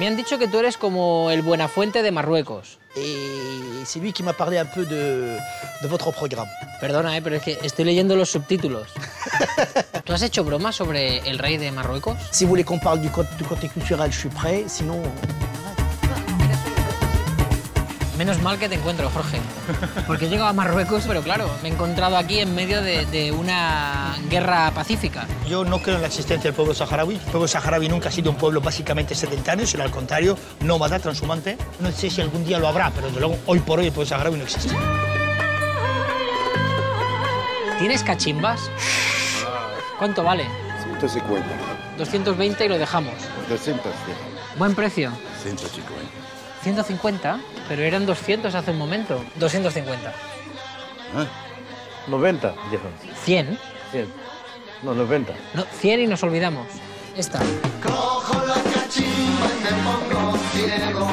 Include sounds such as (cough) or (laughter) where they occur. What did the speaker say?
Me han dicho que tú eres como el Buenafuente de Marruecos. Et c'est lui qui m'a parlé un peu de, de votre programme. Perdona, eh, pero es que estoy leyendo los subtítulos. (laughs) ¿Tú has hecho broma sobre el rey de Marruecos? Si voulez qu'on parle du, côté- culturel, je suis prêt. Sinon, Menos mal que te encuentro, Jorge. Porque he llegado a Marruecos, pero claro, me he encontrado aquí en medio de, de una guerra pacífica. yo no creo en la existencia del pueblo saharaui. El pueblo saharaui nunca ha sido un pueblo básicamente sedentario, sino al contrario, nómada, transhumante. No sé si algún día lo habrá, pero desde luego, hoy por hoy el pueblo saharaui no existe. ¿Tienes cachimbas? ¿Cuánto vale? 150, 220 y lo dejamos. 200, Buen precio. 150. 150, pero eran 200 hace un momento. 250. 90, dijo. 100. 100. No, 90. No, 100 y nos olvidamos. Esta. Cojo la cachimba y me pongo ciego,